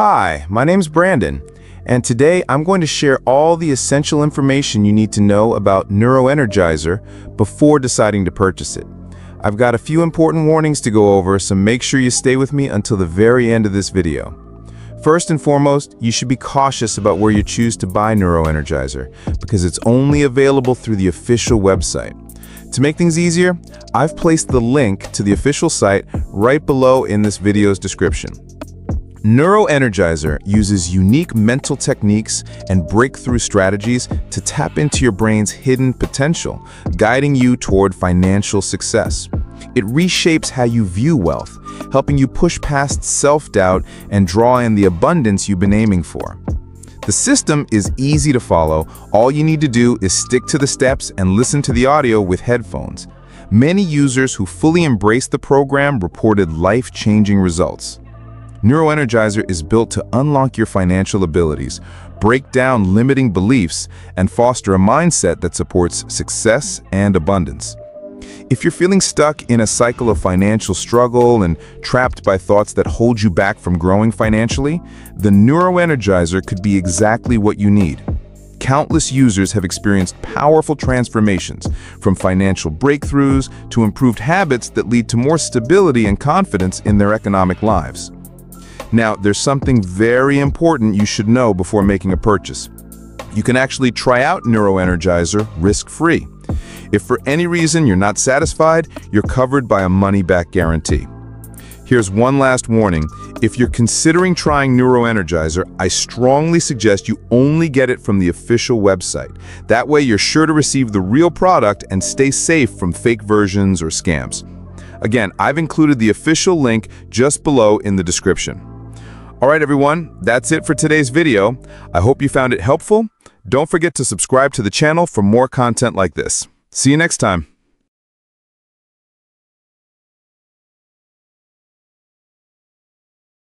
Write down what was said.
Hi, my name's Brandon, and today I'm going to share all the essential information you need to know about Neuroenergizer before deciding to purchase it. I've got a few important warnings to go over, so make sure you stay with me until the very end of this video. First and foremost, you should be cautious about where you choose to buy Neuroenergizer, because it's only available through the official website. To make things easier, I've placed the link to the official site right below in this video's description. Neuroenergizer uses unique mental techniques and breakthrough strategies to tap into your brain's hidden potential, guiding you toward financial success. It reshapes how you view wealth, helping you push past self-doubt and draw in the abundance you've been aiming for. The system is easy to follow. All you need to do is stick to the steps and listen to the audio with headphones. Many users who fully embraced the program reported life-changing results. Neuroenergizer is built to unlock your financial abilities, break down limiting beliefs, and foster a mindset that supports success and abundance. If you're feeling stuck in a cycle of financial struggle and trapped by thoughts that hold you back from growing financially, the Neuroenergizer could be exactly what you need. Countless users have experienced powerful transformations, from financial breakthroughs to improved habits that lead to more stability and confidence in their economic lives. Now, there's something very important you should know before making a purchase. You can actually try out Neuroenergizer risk-free. If for any reason you're not satisfied, you're covered by a money-back guarantee. Here's one last warning. If you're considering trying Neuroenergizer, I strongly suggest you only get it from the official website. That way you're sure to receive the real product and stay safe from fake versions or scams. Again, I've included the official link just below in the description. All right, everyone, that's it for today's video. I hope you found it helpful. Don't forget to subscribe to the channel for more content like this. See you next time.